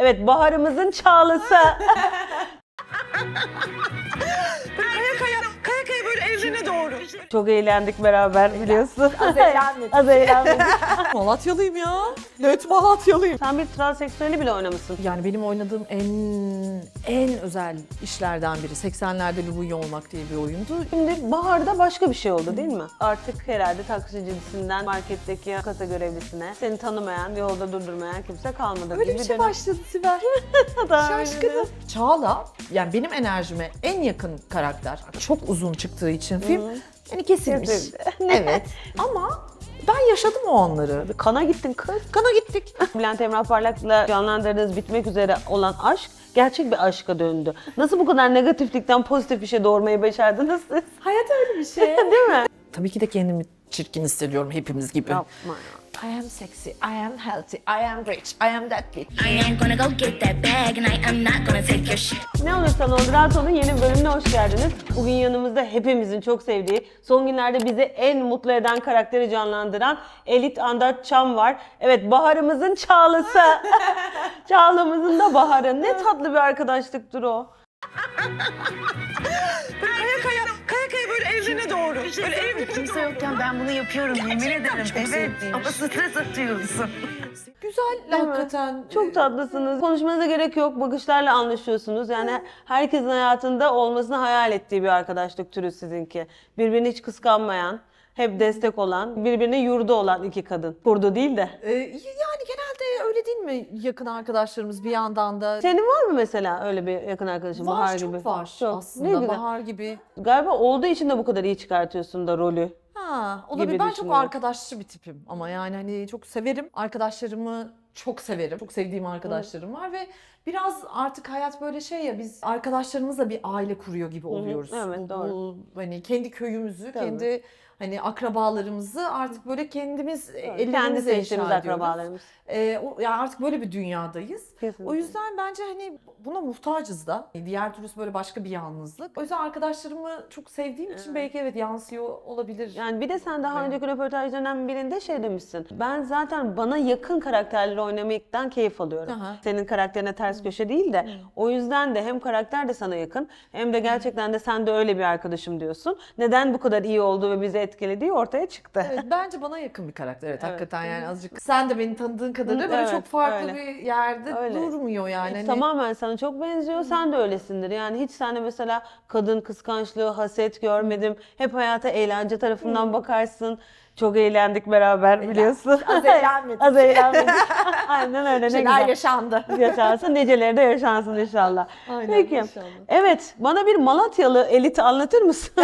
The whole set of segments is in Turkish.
Evet baharımızın çağlısı. Böyle evrene doğru. Çok eğlendik beraber biliyorsun. Az eğlenmedik. Az eğlenmedik. Malatyalıyım ya. Net Malatyalıyım. Sen bir transseksüeli bile oynamışsın. Yani benim oynadığım en en özel işlerden biri 80'lerde Louis olmak diye bir oyundu. Şimdi baharda başka bir şey oldu değil mi? Artık herhalde taksicisinden marketteki kasa görevlisine seni tanımayan, yolda durdurmayan kimse kalmadı. Öyle gibi bir şey dönem- başladı Sibel. Şaşkınım. Çağla yani benim enerjime en yakın karakter. Çok uzun çıktığı için film yani kesilmiş. Evet ama ben yaşadım o anları. Kana gittin kız. Kana gittik. Bülent Emrah Parlak'la canlandırdığınız bitmek üzere olan aşk gerçek bir aşka döndü. Nasıl bu kadar negatiflikten pozitif bir şey doğurmayı başardınız siz? Hayat öyle bir şey. Değil mi? Tabii ki de kendimi çirkin hissediyorum hepimiz gibi. Yapma ya. I am sexy, I am healthy, I am rich, I am that bitch. I am gonna go get that bag and I am not gonna take your shit. Ne olursan ol rahat olun yeni bölümüne hoş geldiniz. Bugün yanımızda hepimizin çok sevdiği, son günlerde bizi en mutlu eden karakteri canlandıran Elit Andat Çam var. Evet baharımızın çağlısı. Çağlamızın da baharı. Ne tatlı bir arkadaşlıktır o. böyle evrene doğru. Böyle evrene Kimse yokken ben bunu yapıyorum yemin ederim. çok Evet sevdiğim ama stres atıyorsun. Güzel Değil mi? hakikaten. Çok tatlısınız. Konuşmanıza gerek yok. Bakışlarla anlaşıyorsunuz. Yani herkesin hayatında olmasını hayal ettiği bir arkadaşlık türü sizinki. Birbirini hiç kıskanmayan, hep destek olan, birbirine yurdu olan iki kadın. Kurdu değil de. Ee, yani genelde öyle değil mi yakın arkadaşlarımız bir yandan da Senin var mı mesela öyle bir yakın arkadaşın var Bahar çok gibi? var Çok. Ne aslında güzel. Bahar gibi. Galiba olduğu için de bu kadar iyi çıkartıyorsun da rolü. Ha, olabilir. Gibi Ben çok arkadaşçı bir tipim ama yani hani çok severim. Arkadaşlarımı çok severim. Çok sevdiğim arkadaşlarım var ve biraz artık hayat böyle şey ya biz arkadaşlarımızla bir aile kuruyor gibi oluyoruz. evet, bu, doğru. bu hani kendi köyümüzü, Tabii. kendi hani akrabalarımızı artık böyle kendimiz Kendi ellerimizle seçtiğimiz inşa ediyoruz. akrabalarımız. Ee, o, yani artık böyle bir dünyadayız. Kesinlikle. O yüzden bence hani buna muhtacız da. Diğer türlüsü böyle başka bir yalnızlık. O yüzden arkadaşlarımı çok sevdiğim için belki evet yansıyor olabilir. Yani bir de sen daha Evet. önceki röportajlarından birinde şey demişsin. Ben zaten bana yakın karakterleri oynamaktan keyif alıyorum. Aha. Senin karakterine ters köşe değil de o yüzden de hem karakter de sana yakın hem de gerçekten de sen de öyle bir arkadaşım diyorsun. Neden bu kadar iyi olduğu ve bizi etkilediği ortaya çıktı. Evet, bence bana yakın bir karakter. Evet, hakikaten yani azıcık. Sen de beni tanıdığın kadarıyla Hı, böyle evet, çok farklı öyle. bir yerde Öyle. durmuyor yani. Hani- Tamamen sana çok benziyor. Sen de öylesindir. Yani hiç sende mesela kadın kıskançlığı, haset görmedim. Hep hayata eğlence tarafından bakarsın. Çok eğlendik beraber biliyorsun. Az eğlenmedik. Az eğlenmedik. Aynen öyle. Ne güzel. yaşandı. yaşansın. Niceleri de yaşansın inşallah. Aynen, Peki. inşallah. Evet. Bana bir Malatyalı eliti anlatır mısın?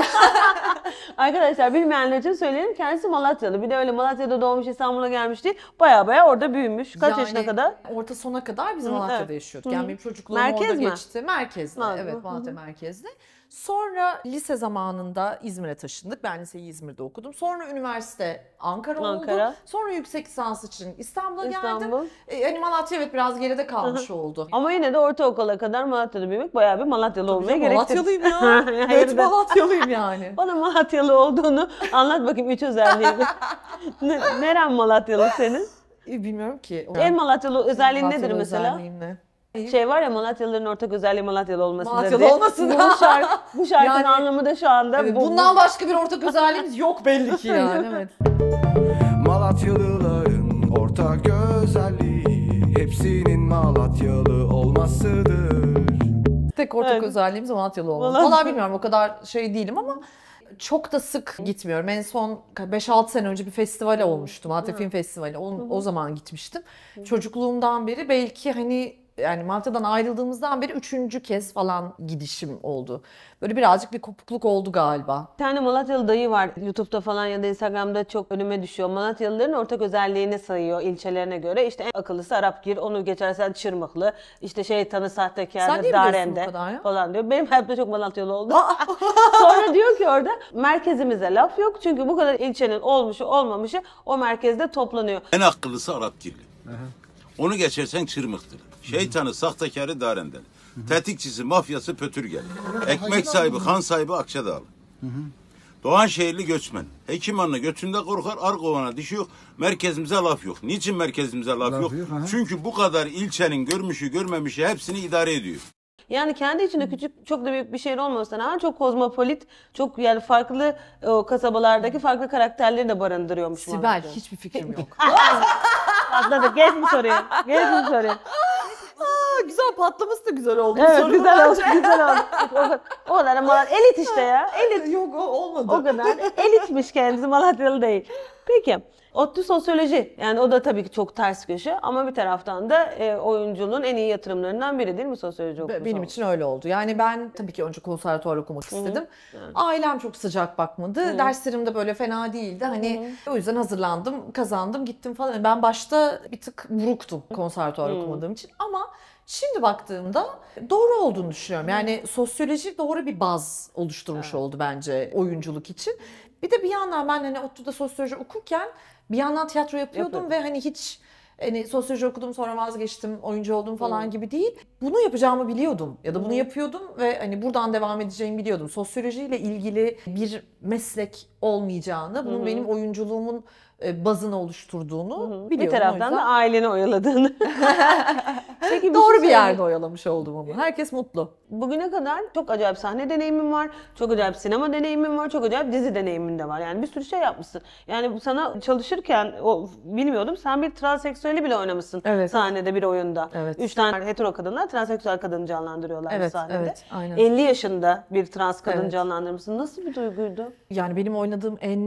Arkadaşlar bilmeyenler için söyleyelim. Kendisi Malatyalı. Bir de öyle Malatya'da doğmuş İstanbul'a gelmiş değil. Baya baya orada büyümüş. Kaç Yani yaşına kadar? Orta sona kadar biz Malatya'da evet. yaşıyorduk. Yani benim çocukluğum Merkez orada mi? geçti. Merkezde. Hı Evet. Malatya merkezde. Sonra lise zamanında İzmir'e taşındık. Ben liseyi İzmir'de okudum. Sonra üniversite Ankara, Ankara. oldu. Sonra yüksek lisans için İstanbul'a geldim. İstanbul. E, hani Malatya evet biraz geride kalmış oldu. Ama yine de ortaokula kadar Malatya'da büyümek bayağı bir Malatyalı olmaya gerektirir. Malatyalıyım ya. Evet Malatyalıyım yani. Bana Malatyalı olduğunu anlat bakayım üç özelliğini. ne, neren Malatyalı senin? E, Bilmiyorum ki. En Malatyalı özelliğin Malatyalı nedir mesela? özelliğim ne? Şey var ya Malatyalıların ortak özelliği Malatyalı olmasıdır Malatyalı olması Bu, da. şarkı, bu şarkının Yani- anlamı da şu anda Evet, bu. bundan başka bir ortak özelliğimiz yok belli ki yani. Evet. Malatyalıların ortak özelliği Hepsinin Malatyalı olmasıdır Tek ortak Evet. özelliğimiz Malatyalı olmak. Malatya- Valla bilmiyorum o kadar şey değilim ama çok da sık gitmiyorum. En son 5-6 sene önce bir festivale olmuştu. Malatya Film Festivali. O, o zaman gitmiştim. Çocukluğumdan beri belki hani yani Malatya'dan ayrıldığımızdan beri üçüncü kez falan gidişim oldu. Böyle birazcık bir kopukluk oldu galiba. Bir tane Malatyalı dayı var. YouTube'da falan ya da Instagram'da çok önüme düşüyor. Malatyalıların ortak özelliğini sayıyor ilçelerine göre. İşte en akıllısı Arapgir, onu geçersen Çırmıklı, işte şeytanı sahtekarı, Darende falan diyor. Benim hayatımda çok Malatyalı oldu. Sonra diyor ki orada merkezimize laf yok. Çünkü bu kadar ilçenin olmuşu olmamışı o merkezde toplanıyor. En akıllısı Arapgirli. Onu geçersen Çırmıktılı. Şeytanı, sahtekarı Darendeli. Tetikçisi, mafyası Pötürgeli. Ekmek sahibi, han sahibi Akçadağlı. Doğanşehirli göçmen. Hekimanla götünde korkar, argovana dişi yok. Merkezimize laf yok. Niçin merkezimize laf, yok? yok, aha. Çünkü bu kadar ilçenin görmüşü görmemişi hepsini idare ediyor. Yani kendi içinde küçük çok da büyük bir şehir olmasına rağmen çok kozmopolit, çok yani farklı e, o kasabalardaki farklı karakterleri de barındırıyormuş. Sibel hiçbir fikrim yok. Atladık. Geç bu soruyu. Geç bu soruyu. Güzel patlaması da güzel oldu. Evet güzel oldu. Güzel oldu. O, o kadar Malatya. Elit işte ya. Elit. Yok o olmadı. O kadar. Elitmiş kendisi Malatyalı değil. Peki. ODTÜ sosyoloji. Yani o da tabii ki çok ters köşe ama bir taraftan da e, oyunculuğun en iyi yatırımlarından biri değil mi sosyoloji okuması? Benim olmak? için öyle oldu. Yani ben tabii ki önce konservatuvar okumak istedim. Ailem çok sıcak bakmadı. Derslerim de böyle fena değildi. Hani o yüzden hazırlandım, kazandım, gittim falan. Ben başta bir tık buruktum konservatuvar okumadığım için ama şimdi baktığımda doğru olduğunu düşünüyorum. Yani sosyoloji doğru bir baz oluşturmuş oldu bence oyunculuk için. Bir de bir yandan ben hani ODTÜ'de sosyoloji okurken bir yandan tiyatro yapıyordum Yapıyordun. ve hani hiç hani sosyoloji okudum sonra vazgeçtim oyuncu oldum falan gibi değil. Bunu yapacağımı biliyordum ya da bunu yapıyordum ve hani buradan devam edeceğimi biliyordum. Sosyolojiyle ilgili bir meslek olmayacağını, bunun benim oyunculuğumun bazını oluşturduğunu Bir biliyordum. O taraftan yüzden da aileni oyaladığını. Peki bir doğru şey bir yerde oyalamış oldum ama. Herkes mutlu. Bugüne kadar çok acayip sahne deneyimim var, çok acayip sinema deneyimim var, çok acayip dizi deneyimin de var. Yani bir sürü şey yapmışsın. Yani sana çalışırken o bilmiyordum sen bir transseksüeli bile oynamışsın Evet. sahnede bir oyunda. Evet. Üç tane hetero kadınlar transseksüel kadını canlandırıyorlar Evet, sahnede. evet, aynen. 50 yaşında bir trans kadın Evet. canlandırmışsın. Nasıl bir duyguydu? Yani benim oynadığım en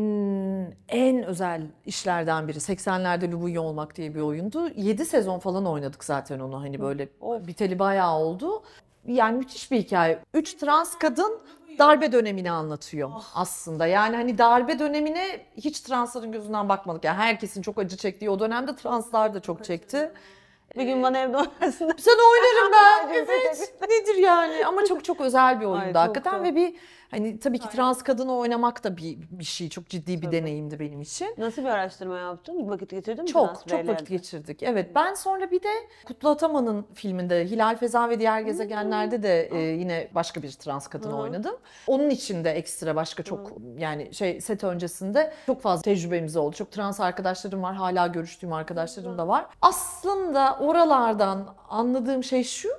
en özel işlerden biri 80'lerde Lubunya olmak diye bir oyundu. 7 sezon falan oynadık zaten onu hani böyle biteli bayağı oldu. Yani müthiş bir hikaye. Üç trans kadın darbe dönemini anlatıyor aslında. Yani hani darbe dönemine hiç transların gözünden bakmadık. Yani herkesin çok acı çektiği o dönemde translar da çok çekti. Bir gün bana evde oynarsın. Sen oynarım ben. Evet. Nedir yani? Ama çok çok özel bir oyundu Ay, hakikaten çok. ve bir hani tabii ki trans kadını oynamak da bir bir şey. Çok ciddi bir deneyimdi benim için. Nasıl bir araştırma yaptın? Vakit getirdin mi? Çok çok vakit geçirdik. Evet ben sonra bir de Kutlu Ataman'ın filminde Hilal Feza ve Diğer Gezegenler'de de e, yine başka bir trans kadın oynadım. Onun için de ekstra başka çok yani şey set öncesinde çok fazla tecrübemiz oldu. Çok trans arkadaşlarım var. Hala görüştüğüm arkadaşlarım da var. Aslında oralardan anladığım şey şu.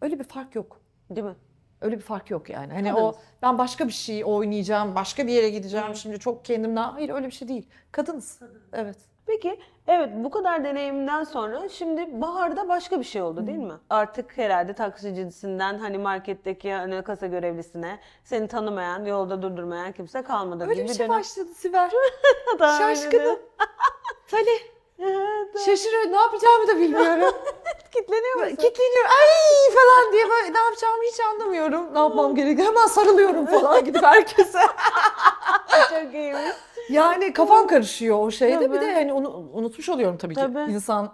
Öyle bir fark yok. Değil mi? Öyle bir fark yok yani. Hani Kadınız. o ben başka bir şey oynayacağım, başka bir yere gideceğim şimdi çok kendimden. Hayır öyle bir şey değil. Kadınız. Evet. Peki evet bu kadar deneyimden sonra şimdi baharda başka bir şey oldu değil mi? Artık herhalde taksicisinden hani marketteki hani kasa görevlisine seni tanımayan, yolda durdurmayan kimse kalmadı. Öyle gibi bir şey dönem. başladı Sibel. Daha Şaşkınım. Hani şaşırıyor ne yapacağımı da bilmiyorum. Kitleniyor musun? Kitleniyorum ay falan diye böyle ne yapacağımı hiç anlamıyorum. Ne yapmam gerekiyor hemen sarılıyorum falan gidip herkese. Çok iyiymiş. Yani kafam karışıyor o şeyde bir Tabii. de hani onu unutmuş oluyorum tabii, Tabii. ki. İnsan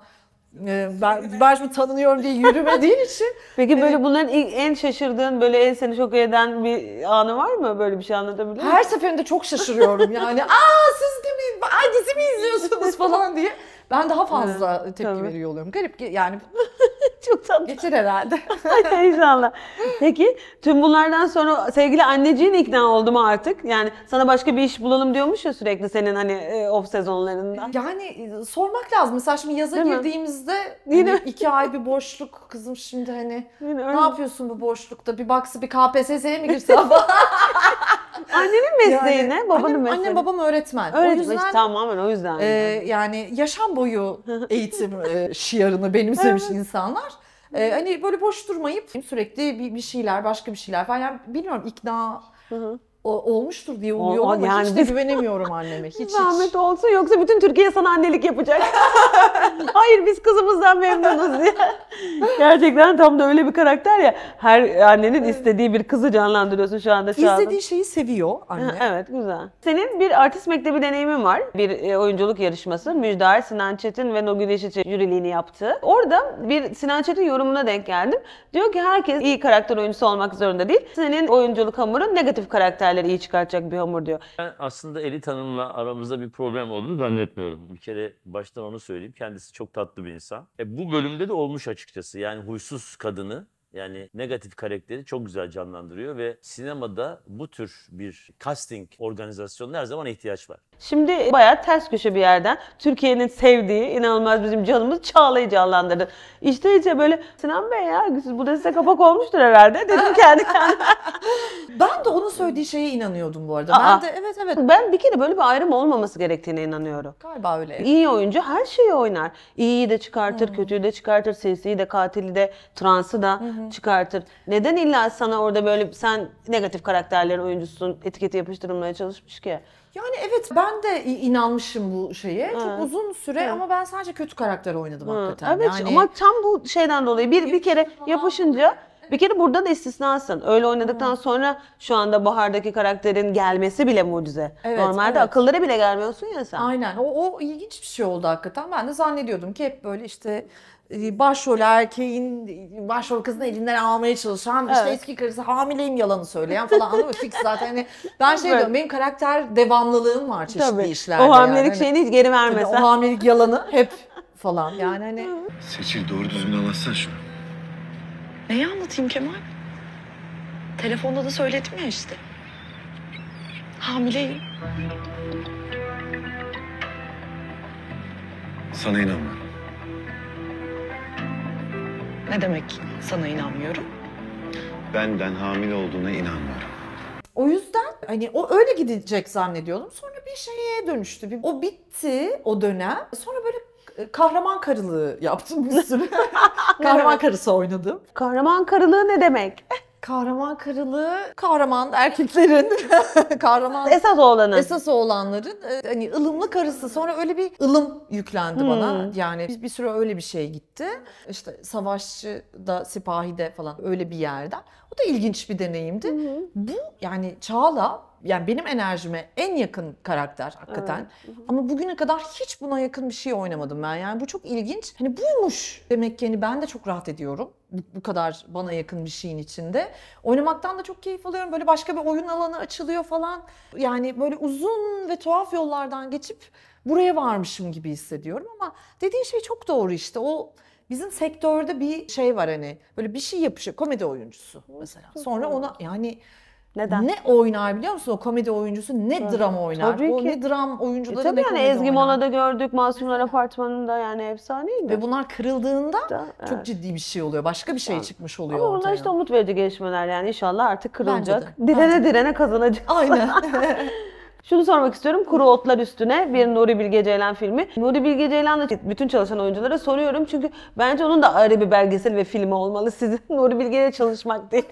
e, ben, ben şimdi tanınıyorum diye yürümediğin için Peki böyle bunların en şaşırdığın, böyle en seni şok eden bir anı var mı? Böyle bir şey anlatabilir misin? her seferinde çok şaşırıyorum yani. Aa siz de mi, ay dizi mi izliyorsunuz falan diye. Ben daha fazla tepki tabii. veriyor oluyorum. Garip yani Çok tatlı. geçer herhalde. İnşallah. Peki tüm bunlardan sonra sevgili anneciğin ikna oldu mu artık? Yani sana başka bir iş bulalım diyormuş ya sürekli senin hani e, off sezonlarında. Yani e, sormak lazım. Mesela şimdi yaza Değil mi? girdiğimizde Yine- hani iki ay bir boşluk kızım şimdi hani Yine ne öyle. yapıyorsun bu boşlukta? Bir baksı bir KPSS'ye mi girsem falan. Annenin mesleği ne? Babanın annem, mesleği. Annem babam öğretmen. o Öğretmen yüzden işte, tamamen o yüzden. e, yani yaşam boyu eğitim e, şiarını benimsemiş insanlar. E, hani böyle boş durmayıp sürekli bir, bir şeyler, başka bir şeyler falan. Yani bilmiyorum ikna o- olmuştur diye umuyorum ama yani hiç de güvenemiyorum anneme. Hiç hiç. Zahmet olsun yoksa bütün Türkiye sana annelik yapacak. Hayır biz kızımızdan memnunuz diye. Gerçekten tam da öyle bir karakter ya. Her annenin istediği bir kızı canlandırıyorsun şu anda Çağla. İzlediği şeyi seviyor anne. Evet güzel. Senin bir artist mektebi deneyimin var. Bir e, oyunculuk yarışması. Müjdar, Sinan Çetin ve Nurgül Yeşilçay jüriliğini yaptı. Orada bir Sinan Çetin yorumuna denk geldim. Diyor ki herkes iyi karakter oyuncusu olmak zorunda değil. Senin oyunculuk hamurun negatif karakterleri iyi çıkartacak bir hamur diyor. Ben aslında Elit Hanım'la aramızda bir problem olduğunu zannetmiyorum. Bir kere baştan onu söyleyeyim. Kendisi çok tatlı bir insan. E, bu bölümde de olmuş açıkçası. Yani huysuz kadını Yani negatif karakteri çok güzel canlandırıyor ve sinemada bu tür bir casting organizasyonuna her zaman ihtiyaç var. Şimdi bayağı ters köşe bir yerden Türkiye'nin sevdiği, inanılmaz bizim canımız Çağla'yı canlandırdı. İşte içe böyle Sinan Bey ya siz burada size kapak olmuştur herhalde dedim kendi kendime. Ben de onun söylediği şeye inanıyordum bu arada. Aa. Ben de evet evet ben bir kere böyle bir ayrım olmaması gerektiğine inanıyorum. galiba öyle. İyi oyuncu her şeyi oynar. İyiyi de çıkartır, kötüyü de çıkartır, sinsiyi de, katili de, transı da çıkartır. Neden illa sana orada böyle sen negatif karakterlerin oyuncusun etiketi yapıştırılmaya çalışmış ki? Yani evet ben de inanmışım bu şeye. Ha. Çok uzun süre Ha. ama ben sadece kötü karakter oynadım Hı, hakikaten. Evet yani, ama tam bu şeyden dolayı bir bir kere yapışınca bir kere burada da istisnasın. Öyle oynadıktan sonra şu anda Bahar'daki karakterin gelmesi bile mucize. Evet, Normalde evet. akıllara bile gelmiyorsun ya sen. Aynen. O, o ilginç bir şey oldu hakikaten. Ben de zannediyordum ki hep böyle işte başrol erkeğin başrol kızını elinden almaya çalışan işte Evet. eski karısı hamileyim yalanı söyleyen falan anladın mı? Fix zaten hani ben şey diyorum benim karakter devamlılığım var çeşitli Tabii. işlerde. O hamilelik yani. Şeyini hiç geri Tabii vermesen. o hamilelik yalanı hep falan yani hani Seçil doğru düzgün anlatsana şunu. Neyi anlatayım Kemal? Telefonda da söyledim ya işte. Hamileyim. Sana inanmıyorum. Ne demek sana inanmıyorum? Benden hamile olduğuna inanmıyorum. O yüzden hani o öyle gidecek zannediyordum. Sonra bir şeye dönüştü. Bir, o bitti o dönem. Sonra böyle e, kahraman karılığı yaptım bir süre. kahraman karısı oynadım. Kahraman karılığı ne demek? Kahraman karılığı, kahraman erkeklerin, kahraman Esas oğlanın. esas olanların e, hani ılımlı karısı. Sonra öyle bir ılım yüklendi Hmm. bana. Yani bir, bir süre öyle bir şey gitti. İşte savaşçı da sipahi de falan öyle bir yerden. O da ilginç bir deneyimdi. Bu yani Çağla yani benim enerjime en yakın karakter hakikaten. Ama bugüne kadar hiç buna yakın bir şey oynamadım ben. Yani bu çok ilginç. Hani buymuş demek ki hani ben de çok rahat ediyorum. Bu, bu kadar bana yakın bir şeyin içinde. Oynamaktan da çok keyif alıyorum. Böyle başka bir oyun alanı açılıyor falan. Yani böyle uzun ve tuhaf yollardan geçip buraya varmışım gibi hissediyorum ama dediğin şey çok doğru işte. O bizim sektörde bir şey var hani böyle bir şey yapışıyor. Komedi oyuncusu mesela. Sonra ona yani Neden? ne oynar biliyor musun o komedi oyuncusu? Ne dram oynar? Tabii o ki. ne dram E oyuncuları tabii ne yani Ezgi. Mola'da gördük, Masumlar Apartmanı'nda yani efsaneydi. Ve bunlar kırıldığında Da- çok evet. ciddi bir şey oluyor. Başka bir şey Tamam. çıkmış oluyor Ama ortaya. bunlar işte umut verici gelişmeler yani inşallah artık kırılacak. Direne direne kazanacak. Aynen. Şunu sormak istiyorum. Kuru Otlar Üstüne bir Nuri Bilge Ceylan filmi. Nuri Bilge Ceylan'la bütün çalışan oyunculara soruyorum. Çünkü bence onun da ayrı bir belgesel ve filmi olmalı sizin. Nuri Bilge ile çalışmak diye.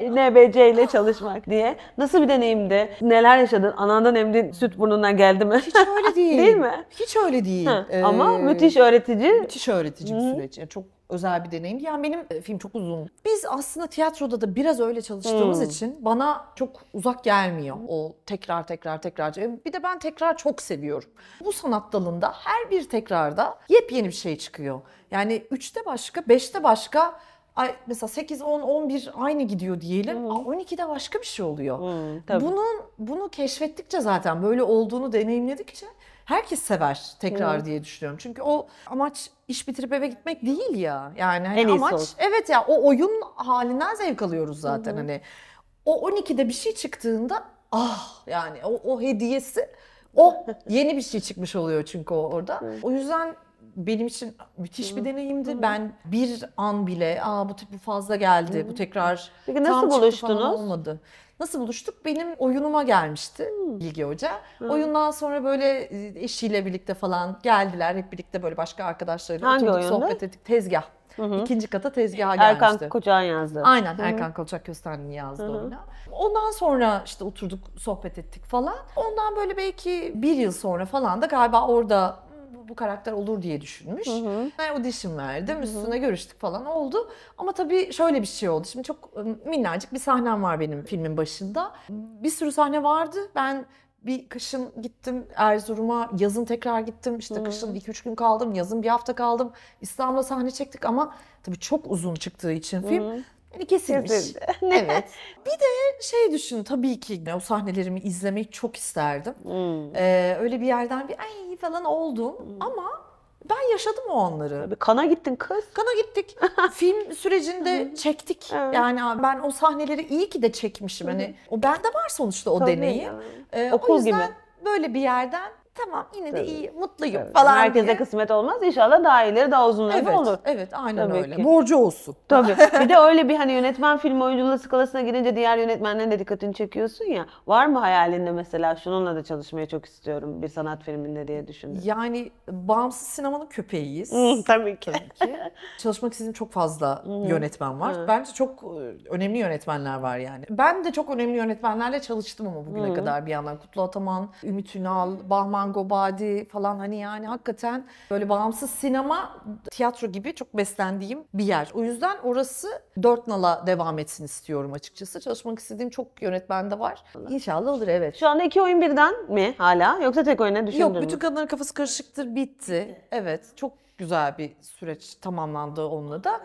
NBC ile çalışmak diye. Nasıl bir deneyimdi? Neler yaşadın? Anandan emdiğin süt burnundan geldi mi? Hiç öyle değil. Değil mi? Hiç öyle değil. Ha, Ee, Ama müthiş öğretici. Müthiş öğretici bir süreç. Yani çok özel bir deneyimdi. Yani benim e, film çok uzun. Biz aslında tiyatroda da biraz öyle çalıştığımız Hmm. için bana çok uzak gelmiyor. O tekrar tekrar tekrar. Bir de ben tekrar çok seviyorum. Bu sanat dalında her bir tekrarda yepyeni bir şey çıkıyor. Yani 3'te başka, 5'te başka Ay mesela 8, 10, 11 aynı gidiyor diyelim. Aa, 12'de başka bir şey oluyor. Hmm, tabii. Bunun bunu keşfettikçe zaten böyle olduğunu deneyimledikçe herkes sever tekrar diye düşünüyorum. Çünkü o amaç iş bitirip eve gitmek değil ya. Yani hani En amaç olsun. evet ya o oyun halinden zevk alıyoruz zaten hani. O 12'de bir şey çıktığında ah yani o, o hediyesi o yeni bir şey çıkmış oluyor çünkü o orada. O yüzden benim için müthiş bir deneyimdi. Ben bir an bile aa bu tip bu fazla geldi. Bu tekrar Peki tam nasıl çıktı falan buluştunuz? olmadı. Nasıl buluştuk? Benim oyunuma gelmişti Bilge Hoca. Oyundan sonra böyle e, eşiyle birlikte falan geldiler. Hep birlikte böyle başka arkadaşlarıyla Hangi oturduk oyunda? sohbet ettik. Tezgah. İkinci kata tezgaha Erkan gelmişti. Koçak'ın yazdığı. Aynen Erkan Kolçak Kösten'in yazdı oyuna. Ondan sonra işte oturduk sohbet ettik falan. Ondan böyle belki bir yıl sonra falan da galiba orada "Hmm, bu- karakter olur diye düşünmüş. Ben audition verdim üstüne görüştük falan oldu. Ama tabii şöyle bir şey oldu. Şimdi çok ıı, minnacık bir sahnem var benim filmin başında. Bir sürü sahne vardı. Ben bir kışın gittim Erzurum'a, yazın tekrar gittim. İşte kışın 2-3 gün kaldım, yazın bir hafta kaldım. İstanbul'da sahne çektik ama tabii çok uzun çıktığı için film yani kesilmiş. Kesildi. evet. Bir de şey düşün tabii ki o sahnelerimi izlemeyi çok isterdim. Hmm. Ee, öyle bir yerden bir ay falan oldum ama Ben yaşadım o anları. Bir kana gittin kız. Kana gittik. Film sürecinde çektik. Evet. Yani ben o sahneleri iyi ki de çekmişim. Hani o bende var sonuçta o Tabii deneyim. ya. Ee, Okul o yüzden gibi. böyle bir yerden tamam yine de Tabii. iyi, mutluyum Evet. falan Herkese diye. kısmet olmaz. İnşallah daha iyileri, daha uzunları Evet, da olur. evet aynen Tabii öyle. ki. Borcu olsun. Tabii. Bir de öyle bir hani yönetmen film oyunculuğu skalasına girince diğer yönetmenlerin de dikkatini çekiyorsun ya. Var mı hayalinde mesela şununla da çalışmayı çok istiyorum bir sanat filminde diye düşündün? Yani bağımsız sinemanın köpeğiyiz. Hı, tabii ki. ki. Çalışmak istediğim çok fazla yönetmen var. Hı. Bence çok e, önemli yönetmenler var yani. Ben de çok önemli yönetmenlerle çalıştım ama bugüne Hı. kadar bir yandan. Kutlu Ataman, Ümit Ünal, Bahman Gobadi falan hani yani hakikaten böyle bağımsız sinema, tiyatro gibi çok beslendiğim bir yer. O yüzden orası dört nala devam etsin istiyorum açıkçası. Çalışmak istediğim çok yönetmen de var. İnşallah olur evet. Şu anda iki oyun birden mi hala yoksa tek oyuna düşündün Yok mü? bütün kadınların kafası karışıktır bitti. Evet çok güzel bir süreç tamamlandı onunla da.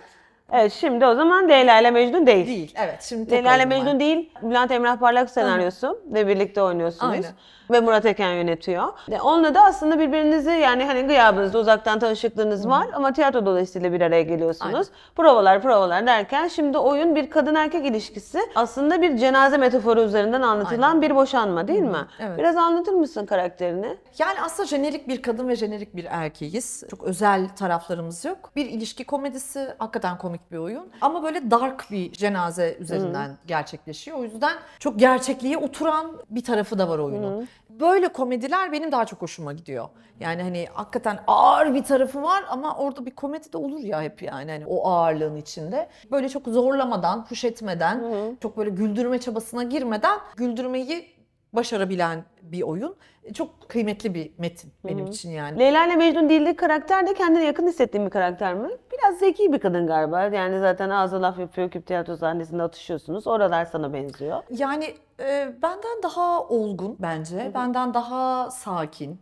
Evet şimdi o zaman Leyla ile Mecnun değil. Değil evet şimdi tek Leyla ile oyunum var. Mecnun değil. Bülent Emrah Parlak senaryosu ve birlikte oynuyorsunuz. Aynen. Ve Murat Eken yönetiyor. Ve Onunla da aslında birbirinizi yani hani gıyabınızda uzaktan tanışıklığınız var ama tiyatro dolayısıyla bir araya geliyorsunuz. Provalar provalar derken şimdi oyun bir kadın erkek ilişkisi aslında bir cenaze metaforu üzerinden anlatılan bir boşanma değil mi? evet. Biraz anlatır mısın karakterini? Yani aslında jenerik bir kadın ve jenerik bir erkeğiz. Çok özel taraflarımız yok. Bir ilişki komedisi, hakikaten komik bir oyun. Ama böyle dark bir cenaze üzerinden gerçekleşiyor. O yüzden çok gerçekliğe oturan bir tarafı da var oyunun. Böyle komediler benim daha çok hoşuma gidiyor. Yani hani hakikaten ağır bir tarafı var ama orada bir komedi de olur ya hep yani hani o ağırlığın içinde. Böyle çok zorlamadan, huş etmeden, çok böyle güldürme çabasına girmeden güldürmeyi başarabilen bir oyun. E, Çok kıymetli bir metin benim için yani. Leyla ile Mecnun değildiği karakter de kendine yakın hissettiğin bir karakter mi? Biraz zeki bir kadın galiba. Yani zaten ağzı laf yapıyor, küp tiyatro sahnesinde atışıyorsunuz. Oralar sana benziyor. Yani e, benden daha olgun bence, benden daha sakin,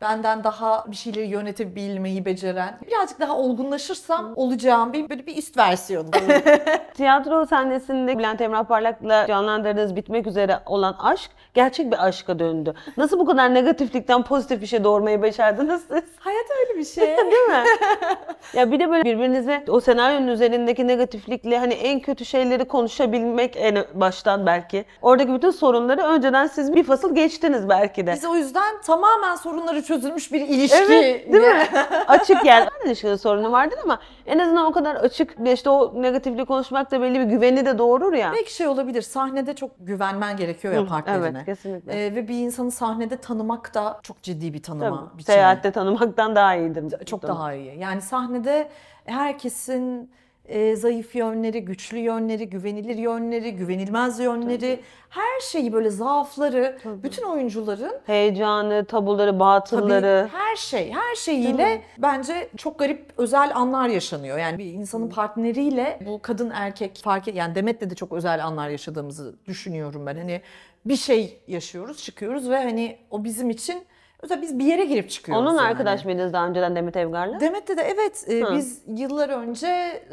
benden daha bir şeyleri yönetebilmeyi beceren, birazcık daha olgunlaşırsam olacağım bir böyle bir üst versiyonu. Tiyatro sahnesinde Bülent Emrah Parlak'la canlandırdığınız bitmek üzere olan aşk gerçek bir aşka döndü. Nasıl bu kadar negatiflikten pozitif bir şey doğurmayı başardınız siz? Hayat öyle bir şey. Değil mi? ya bir de böyle birbirinize o senaryonun üzerindeki negatiflikle hani en kötü şeyleri konuşabilmek en baştan belki. Oradaki bütün sorunları önceden siz bir fasıl geçtiniz belki de. Biz o yüzden tamamen sorunları çözülmüş bir ilişki. Evet, değil mi? açık yani. İlişkide sorunu vardır ama en azından o kadar açık işte o negatifliği konuşmak da belli bir güveni de doğurur ya. Belki şey olabilir, sahnede çok güvenmen gerekiyor ya partnerine. evet, kesinlikle. Ee, ve bir insanı sahnede tanımak da çok ciddi bir tanıma Tabii, biçimi. Seyahatte tanımaktan daha iyidir. Çok daha iyi. Yani sahnede herkesin e, zayıf yönleri, güçlü yönleri, güvenilir yönleri, güvenilmez yönleri, her şeyi böyle zaafları, bütün oyuncuların Heyecanı, tabuları, batılları. Tabii her şey, her şeyiyle bence çok garip özel anlar yaşanıyor. Yani bir insanın partneriyle bu kadın erkek fark et, yani Demet'le de çok özel anlar yaşadığımızı düşünüyorum ben. Hani bir şey yaşıyoruz, çıkıyoruz ve hani o bizim için özel biz bir yere girip çıkıyoruz. Onun yani. arkadaş mıydınız daha önceden Demet Evgar'la? Demet'te de evet e, Hı. biz yıllar önce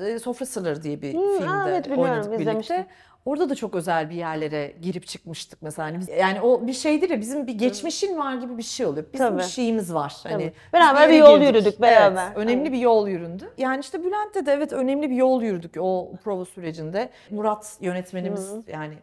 e, Sofra Sırları diye bir Hı, filmde aa, evet, oynadık birlikte. Orada da çok özel bir yerlere girip çıkmıştık mesela. Hani biz- yani o bir şeydir ya bizim bir geçmişin var gibi bir şey oluyor. Bizim Tabii. bir şeyimiz var. Hani Tabii. biz Beraber bir yol girdik. yürüdük, beraber. Evet, önemli Evet. bir yol yüründü. Yani işte Bülent'te de evet önemli bir yol yürüdük o prova sürecinde. Murat yönetmenimiz yani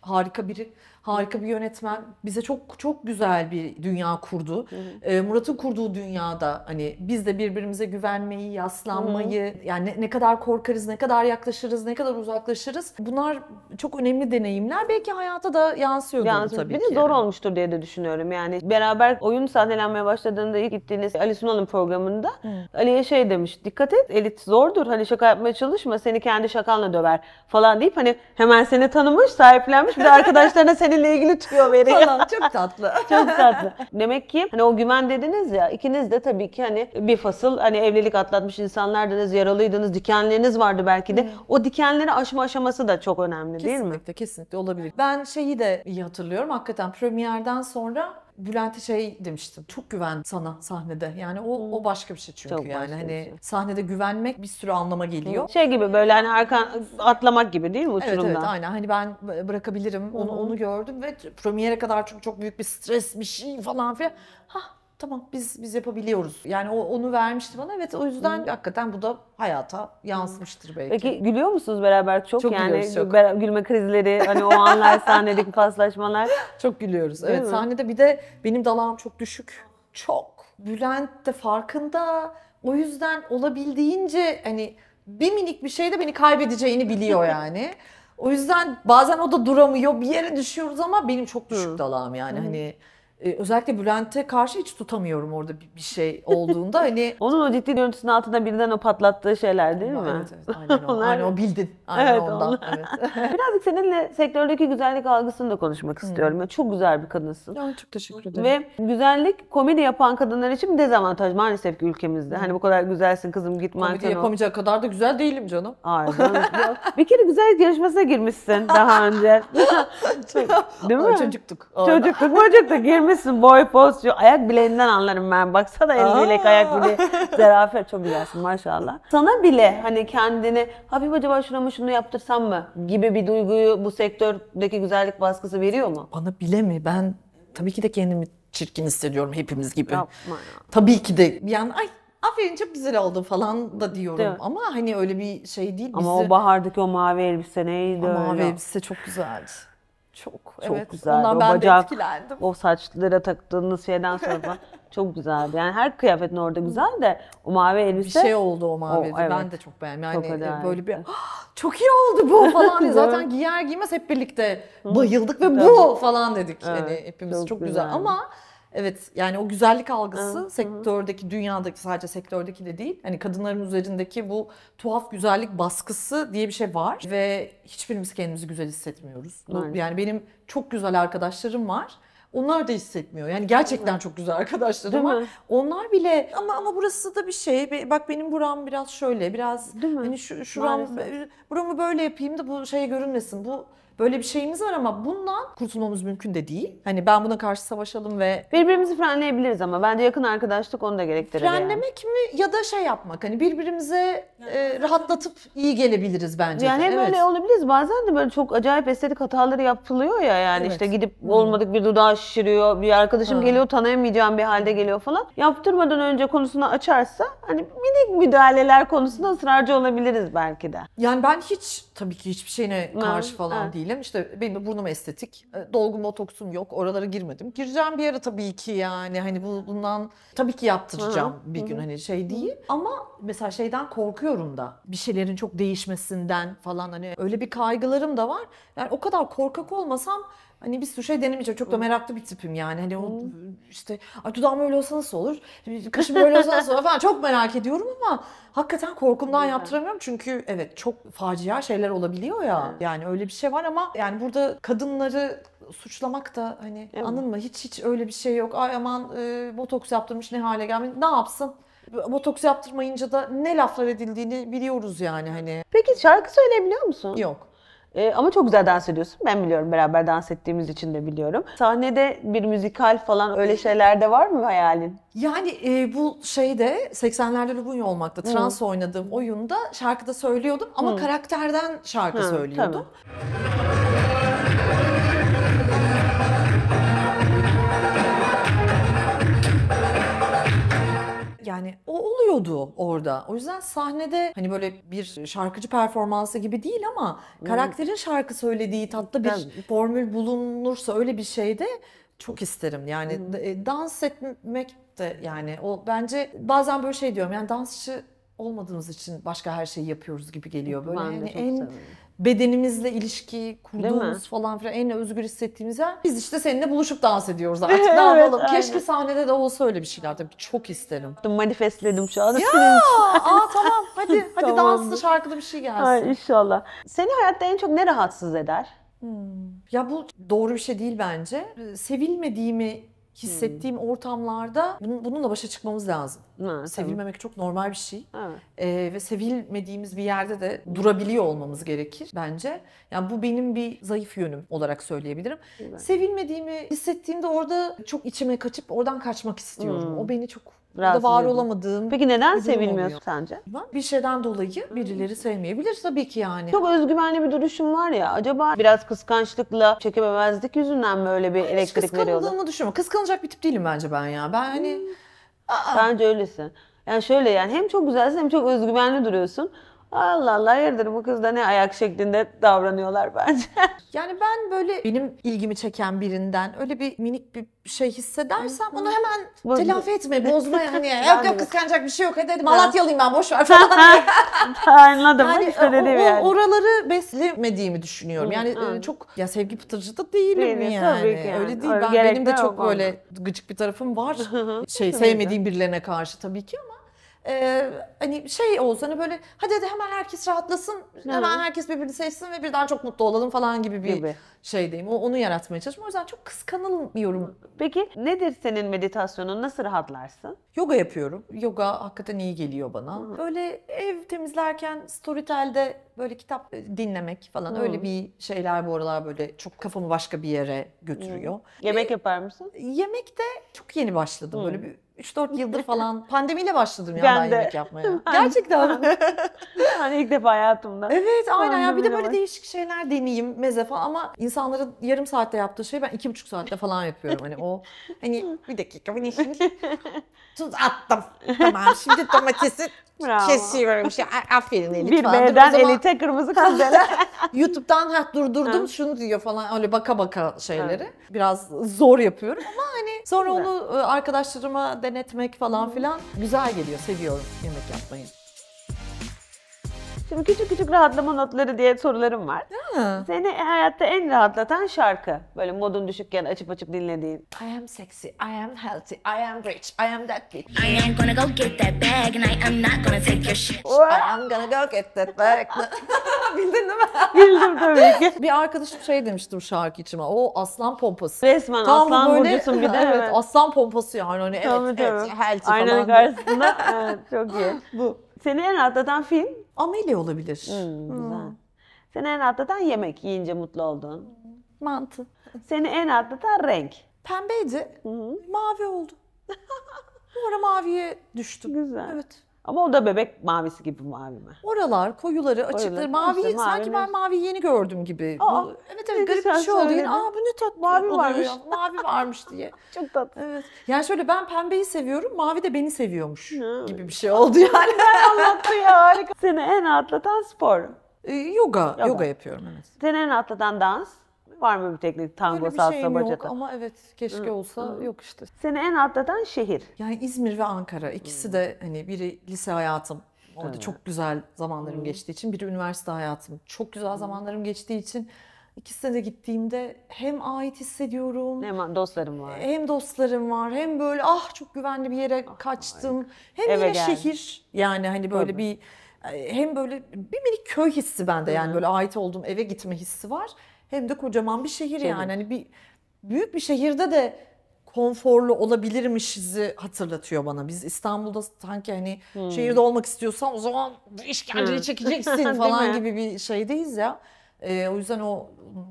harika biri. Harika bir yönetmen. Bize çok çok güzel bir dünya kurdu. Ee, Murat'ın kurduğu dünyada hani biz de birbirimize güvenmeyi, yaslanmayı, yani ne, kadar korkarız, ne kadar yaklaşırız, ne kadar uzaklaşırız. Bunlar çok önemli deneyimler. Belki hayata da yansıyordur Yalnız tabii bir ki. de zor olmuştur diye de düşünüyorum. Yani beraber oyun sahnelenmeye başladığında ilk gittiğiniz Ali Sunal'ın programında Ali'ye şey demiş. Dikkat et elit zordur. Hani şaka yapmaya çalışma. Seni kendi şakanla döver falan deyip hani hemen seni tanımış, sahiplenmiş. Bir de arkadaşlarına seninle ilgili tüyo veriyor. Falan çok tatlı. Çok tatlı. Demek ki hani o güven dediniz ya ikiniz de tabii ki hani bir fasıl hani evlilik atlatmış insanlardınız, yaralıydınız, dikenleriniz vardı belki de. O dikenleri aşma aşaması da çok önemli değil mi? Kesinlikle kesinlikle olabilir. Ben şeyi de iyi hatırlıyorum. Hakikaten premierden sonra Bülent'e şey demiştim. Çok güven sana sahnede. Yani o o başka bir şey çünkü Çok yani hani şey. sahnede güvenmek bir sürü anlama geliyor. Şey gibi böyle hani arkan atlamak gibi değil mi Evet uçurumdan? evet aynen hani ben bırakabilirim onu onu gördüm ve premiere kadar çok çok büyük bir stres bir şey falan filan. Hah tamam biz biz yapabiliyoruz. Yani o onu vermişti bana. Evet o yüzden hakikaten bu da hayata yansımıştır belki. Peki gülüyor musunuz beraber çok? Çok yani gülüyoruz, çok. gülme krizleri, hani o anlar, sahnedeki paslaşmalar. Çok gülüyoruz. Değil evet mi? sahnede bir de benim dalağım çok düşük. Çok. Bülent de farkında. O yüzden olabildiğince hani bir minik bir şeyde beni kaybedeceğini biliyor yani. O yüzden bazen o da duramıyor. Bir yere düşüyoruz ama benim çok düşük dalağım yani. Hani e, özellikle Bülent'e karşı hiç tutamıyorum orada bir, şey olduğunda. Hani Onun o ciddi görüntüsünün altında birden o patlattığı şeyler değil mi? Evet, evet, aynen o. Onlar- aynen o bildin. Aynen Evet, ondan. onlar. Evet. Birazcık seninle sektördeki güzellik algısını da konuşmak istiyorum. Ya Çok güzel bir kadınsın. Ya, çok teşekkür ederim. Ve güzellik komedi yapan kadınlar için bir dezavantaj maalesef ki ülkemizde. Hani bu kadar güzelsin kızım git Komedi manken ol. yapamayacak kadar da güzel değilim canım. Ay, canım, yok. bir kere güzellik yarışmasına girmişsin daha önce. Değil mi? Çocuktuk. orada. Çocukluk çocukluk girmişsin boy poz şu ayak bileğinden anlarım ben. Baksana el bilek ayak bileği. Zarafet çok güzelsin maşallah. Sana bile hani kendini hafif acaba şuna mı şunu yaptırsam mı gibi bir duyguyu bu sektördeki güzellik baskısı veriyor mu? Bana bile mi? Ben tabii ki de kendimi çirkin hissediyorum hepimiz gibi. Yapma ya. Tabii ki de yani ay aferin çok güzel oldu falan da diyorum. Değil mi? Ama hani öyle bir şey değil. Ama Bizi- o bahardaki o mavi elbise neydi Ama öyle? mavi elbise çok güzeldi. Çok, Çok evet. güzeldi. Ondan o ben bacak, de etkilendim. o saçlara taktığınız şeyden sonra falan çok güzeldi. Yani her kıyafetin orada güzel de o mavi Bir elbise şey oldu o mavi. O, evet. Ben de çok beğendim. Çok Yani acayip. böyle bir "Ah, çok iyi oldu bu falan. diye. Zaten giyer giymez hep birlikte bayıldık ve bu falan dedik. Evet, hani hepimiz çok çok, güzel. güzeldi. Ama evet yani o güzellik algısı Hı, hı. sektördeki, dünyadaki sadece sektördeki de değil. Hani kadınların üzerindeki bu tuhaf güzellik baskısı diye bir şey var ve hiçbirimiz kendimizi güzel hissetmiyoruz. Maalesef. Yani benim çok güzel arkadaşlarım var. Onlar da hissetmiyor. Yani gerçekten çok güzel arkadaşlarım var. Onlar bile ama ama burası da bir şey. Bak benim buram biraz şöyle, biraz hani şu şuram Maalesef. buramı böyle yapayım da bu şey görünmesin. Bu böyle bir şeyimiz var ama bundan kurtulmamız mümkün de değil. Hani ben buna karşı savaşalım ve Birbirimizi frenleyebiliriz ama bence yakın arkadaşlık onu da gerektirir yani. frenlemek mi ya da şey yapmak hani birbirimize e, rahatlatıp iyi gelebiliriz bence. Yani de. hem Evet. öyle olabiliriz bazen de böyle çok acayip estetik hataları yapılıyor ya yani Evet. işte gidip olmadık bir dudağı şişiriyor bir arkadaşım Hı. geliyor tanıyamayacağım bir halde geliyor falan. Yaptırmadan önce konusunu açarsa hani minik müdahaleler konusunda ısrarcı olabiliriz belki de. Yani ben hiç tabii ki hiçbir şeyine Ha, karşı falan evet. Değilim. İşte benim burnum estetik. e, Dolgu botoksum yok. Oralara girmedim. Gireceğim bir yere tabii ki yani hani bu bundan tabii ki yaptıracağım Hı hı, bir gün hani şey değil. Ama mesela şeyden korkuyorum da. Bir şeylerin çok değişmesinden falan hani öyle bir kaygılarım da var. Yani o kadar korkak olmasam Hani bir sürü şey denemeyeceğim. Çok da meraklı bir tipim yani. Hani o işte ay dudağım öyle olsa nasıl olur? Kaşım böyle olsa nasıl olur falan. Çok merak ediyorum ama hakikaten korkumdan yaptıramıyorum. Çünkü evet çok facia şeyler olabiliyor ya. Yani öyle bir şey var ama yani burada kadınları suçlamak da hani Evet. mı? Hiç hiç öyle bir şey yok. Ay aman e, botoks yaptırmış ne hale gelmiş. Ne yapsın? Botoks yaptırmayınca da ne laflar edildiğini biliyoruz yani hani. Peki şarkı söyleyebiliyor musun? Yok. Ee, ama çok güzel dans ediyorsun. Ben biliyorum beraber dans ettiğimiz için de biliyorum. Sahnede bir müzikal falan öyle şeyler de var mı hayalin? Yani e, bu şeyde 80'lerde Lubunya olmakta trans oynadığım oyunda şarkıda söylüyordum ama Hı. karakterden şarkı Hı, söylüyordum. Yani o oluyordu orada. O yüzden sahnede hani böyle bir şarkıcı performansı gibi değil ama karakterin şarkı söylediği tatlı bir formül bulunursa öyle bir şeyde çok isterim. Yani e, dans etmek de yani o bence bazen böyle şey diyorum yani dansçı olmadığımız için başka her şeyi yapıyoruz gibi geliyor. Böyle Ben çok en severim. Bedenimizle ilişki kurduğumuz falan filan en özgür hissettiğimiz yer. Biz işte seninle buluşup dans ediyoruz artık. ne Evet, yapalım? aynen. Keşke sahnede de olsa öyle bir şeyler tabii çok isterim. Manifestledim şu anda. Ya, aa tamam hadi hadi danslı şarkılı bir şey gelsin. Ay, inşallah. Seni hayatta en çok ne rahatsız eder? Ya bu doğru bir şey değil bence. Sevilmediğimi hissettiğim Hmm. ortamlarda bunun, bununla başa çıkmamız lazım. Ha, tabii. Sevilmemek çok normal bir şey. Evet. Ee, ve sevilmediğimiz bir yerde de durabiliyor olmamız gerekir bence. Yani bu benim bir zayıf yönüm olarak söyleyebilirim. Evet. Sevilmediğimi hissettiğimde orada çok içime kaçıp oradan kaçmak istiyorum. Hmm. O beni çok Ya da var edildi. olamadığım Peki neden sevilmiyorsun sence? bir şeyden dolayı birileri sevmeyebilir tabii ki yani. Çok özgüvenli bir duruşun var ya. Acaba biraz kıskançlıkla, çekememezlik yüzünden mi öyle bir elektrik veriyorlar? kıskandığımı düşünme. Kıskanacak bir tip değilim bence ben ya. Ben hani Bence öylesin. Yani şöyle yani hem çok güzelsin hem çok özgüvenli duruyorsun. Allah Allah hayırdır bu kız da ne ayak şeklinde davranıyorlar bence. yani ben böyle benim ilgimi çeken birinden öyle bir minik bir şey hissedersem onu hemen Boz- telafi etme, bozma yani. Yok yok kıskanacak bir şey yok. Hadi hadi Malatyalıyım ben boş ver falan. Anladım. Yani işte o- dediğim o- yani. oraları beslemediğimi düşünüyorum. Yani Hı, e, çok ya sevgi pıtırcı da değilim Değilim, yani. tabii ki yani. Öyle değil. Ben benim de çok böyle gıcık bir tarafım var. şey sevmediğim birilerine karşı tabii ki ama e, hani şey olsa hani böyle hadi hadi hemen herkes rahatlasın. Hemen herkes birbirini sevsin ve birden çok mutlu olalım falan gibi bir Gibi. şeydeyim. O- Onu yaratmaya çalışıyorum. O yüzden çok kıskanılmıyorum. Peki nedir senin meditasyonun? Nasıl rahatlarsın? Yoga yapıyorum. Yoga hakikaten iyi geliyor bana. Böyle ev temizlerken Storytel'de böyle kitap dinlemek falan öyle bir şeyler bu aralar böyle çok kafamı başka bir yere götürüyor. Yemek yapar mısın? Yemekte çok yeni başladım. Böyle bir 3-4 yıldır falan pandemiyle başladım ya Ben ben, de. yemek yapmaya. Gerçekten. Hani ilk defa hayatımda. Evet aynen ya bir de böyle değişik şeyler deneyeyim meze falan ama insanların yarım saatte yaptığı şeyi ben iki buçuk saatte falan yapıyorum. Hani o hani bir dakika ben şimdi tuz attım. Tamam şimdi domatesi Bravo. kesiyorum. Şey, aferin Elif Bir falan. B'den zaman elite kırmızı kurdele. YouTube'dan ha, durdurdum şunu diyor falan öyle baka baka şeyleri. Biraz zor yapıyorum ama hani sonra onu arkadaşlarıma denetmek falan filan güzel geliyor. Seviyorum yemek yapmayı. Şimdi küçük küçük rahatlama notları diye sorularım var. Ha. Seni hayatta en rahatlatan şarkı. Böyle modun düşükken açıp açıp dinlediğin. I am sexy, I am healthy, I am rich, I am that bitch. I am gonna go get that bag and I am not gonna take your shit. I am gonna go get that back. Bildin değil mi? Bildim tabii ki. Bir arkadaşım şey demişti bu şarkı içime. O aslan pompası. Resmen Tam aslan böyle- burcusun bir de. evet, evet. aslan pompası yani. Hani evet, Tabii, evet, tabii. healthy Aynanın falan. karşısında. evet, çok iyi. Bu. Seni en rahatlatan film? Amelie olabilir. Hmm, güzel. Seni en rahatlatan yemek, yiyince mutlu olduğun. Mantı. Seni en rahatlatan renk. Pembeydi. Mavi oldu. Bu ara maviye düştüm. Güzel. Evet. Ama o da bebek mavisi gibi mavi mi? Oralar, koyuları, açıkları, mavi İşte mavi sanki ben ne? maviyi yeni gördüm gibi. Aa, Bu, evet evet garip bir şey oldu. Yine. Aa bu ne tatlı Mavi varmış. ya, Mavi varmış diye. Çok tatlı. Evet. Yani şöyle ben pembeyi seviyorum, mavi de beni seviyormuş gibi bir şey oldu yani. Anlattı ya harika. Seni en rahatlatan spor. Ee, yoga, yoga, Yoga. yapıyorum evet. Seni en rahatlatan dans. Var mı bir teknik? Tango, Öyle bir salsa, şeyim yok ama evet keşke olsa yok işte. Seni en rahatlatan şehir. Yani İzmir ve Ankara ikisi de hani biri lise hayatım. Orada Evet. çok güzel zamanlarım geçtiği için, biri üniversite hayatım. Çok güzel zamanlarım geçtiği için ikisine de gittiğimde hem ait hissediyorum. Ne dostlarım var. Hem dostlarım var hem böyle ah çok güvenli bir yere kaçtım. Hem Eve yine geldim. şehir yani hani böyle Tabii. bir hem böyle bir minik köy hissi bende yani böyle ait olduğum eve gitme hissi var. Hem de kocaman bir şehir Şehir. yani hani bir büyük bir şehirde de konforlu olabilirmişizi hatırlatıyor bana. Biz İstanbul'da sanki hani Hmm. şehirde olmak istiyorsan o zaman işkenceyi Hı. çekeceksin falan gibi bir şeydeyiz ya. Ee, o yüzden o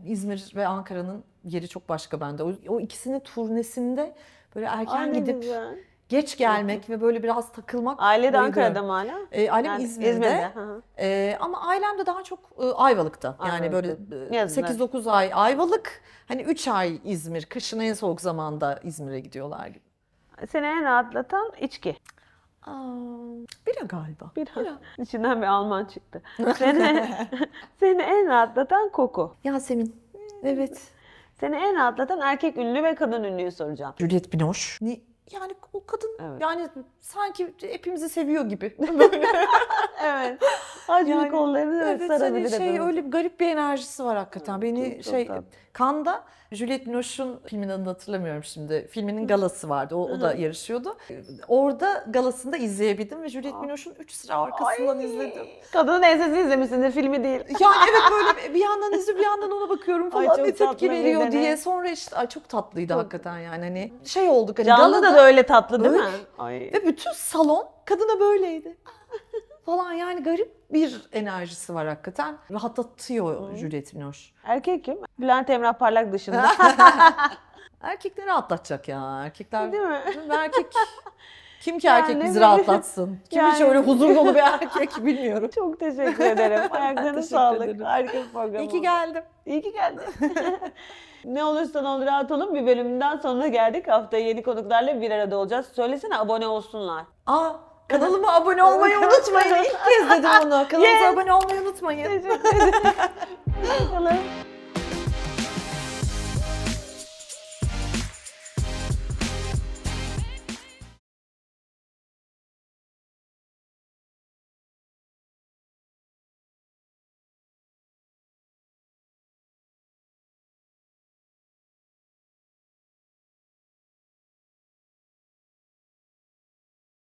İzmir ve Ankara'nın yeri çok başka bende. O, o ikisinin turnesinde böyle erken Ay ne gidip güzel. Geç gelmek ve böyle biraz takılmak. Aile de. Ankara'da mı hala? Ee, ailem Yani İzmir'de. hı hı. Ee, ama ailem de daha çok e, Ayvalık'ta. Yani Ayvalık'ta. böyle e, Yazın, 8-9 ay Ayvalık, hani 3 ay İzmir. Kışın en soğuk zamanda İzmir'e gidiyorlar gibi. Seni en rahatlatan içki. Aa, bira galiba. Bir İçinden bir Alman çıktı. Seni, seni en rahatlatan koku. Yasemin. Evet. Seni en rahatlatan erkek ünlü ve kadın ünlüyü soracağım. Juliette Binoche. Ni- Yani o kadın Evet. yani sanki hepimizi seviyor gibi. Evet. Acılı Yani, kollarını evet, hani sarabilir. şey hepimiz. öyle bir garip bir enerjisi var hakikaten. Beni çok- çok şey tatlı. Kanda Juliette Binoche'un filmin adını hatırlamıyorum şimdi. Filminin galası vardı. O, o da yarışıyordu. Orada galasında izleyebildim ve Juliette Binoche'un 3 sıra arkasından izledim. Kadının ensesini izlemişsindir filmi değil. Yani evet böyle bir yandan izliyorum bir yandan ona bakıyorum Ay, falan çok ne tepki tatlı veriyor diye. Sonra işte ay çok tatlıydı hakikaten yani hani şey olduk hani Canlı da, galada- da öyle tatlı değil mi? Ay. Ve bütün salon kadına böyleydi. Falan yani garip bir enerjisi var hakikaten. Rahatlatıyor Juliette Binoche. Erkek kim? Bülent Emrah Parlak dışında. Erkekleri atlatacak ya. Erkekler Değil mi? Erkek Kim ki erkek Yani bizi rahatlatsın? Kim hiç Yani- öyle huzur dolu bir erkek bilmiyorum. Çok teşekkür ederim. Ayaklarına sağlık. ederim. Harika bir program İyi ki geldim. İyi ki geldin. ne olursa olur rahat olun. Bir bölümünden sonuna geldik. Haftaya yeni konuklarla bir arada olacağız. Söylesene abone olsunlar. Aa, kanalıma abone olmayı unutmayın. İlk kez dedim onu. Kanalımıza Yes. abone olmayı unutmayın. Teşekkür ederim.